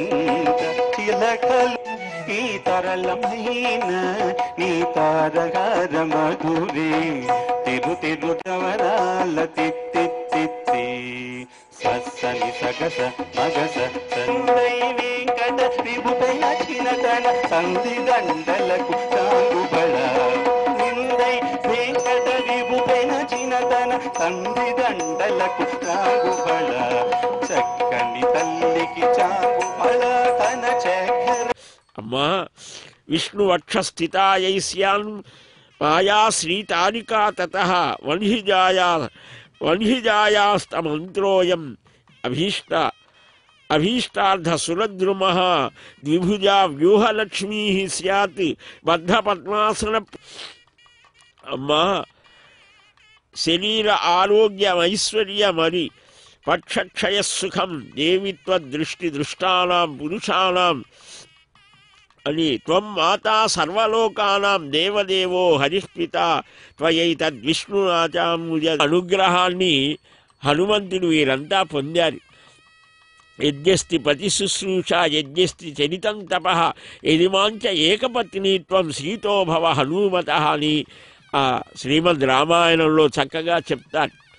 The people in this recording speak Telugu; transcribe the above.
ఇంత చిలకలు ఈ తరళమైన నీ తారగార మధురే తిరు తిరు తవరాల తిత్తి తిత్తి. సస్సని సగస మగస సందై వెంకట విభుపై సంధి దండలకు సాగుబళ నిందై వెంకట విభుపై సంధి దండలకు అమ్మా విష్ణు వక్షస్థితాయైస్యాన్ మాయా శ్రీతానికా తత వన్హిజాయా వన్హిజాయాస్తమంత్రోయం అభీష్ట అభీష్టార్థసురద్రుమ ద్విభుజా వ్యూహలక్ష్మీ స్యాత్ బద్ధపద్మాసన అమ్మా శరీర ఆరోగ్యమైశ్వర్యమరి పక్షక్షయసుఖం దేవిత్వదృష్టి దృష్టానాం పురుషాణం అని త్వం మాతా సర్వలోకానాం దేవదేవో హరిష్పిత త్వయైతద్విష్ణునాచాముజ అనుగ్రహాన్ని హనుమంతుడు వీరంతా పొందారు. యజ్ఞస్తి పతి శుశ్రూష యజ్ఞస్తి చరితం తప యజమాంచ ఏకపత్నిత్వం సీతో భవ హనుమత అని శ్రీమద్ రామాయణంలో చక్కగా చెప్తారు.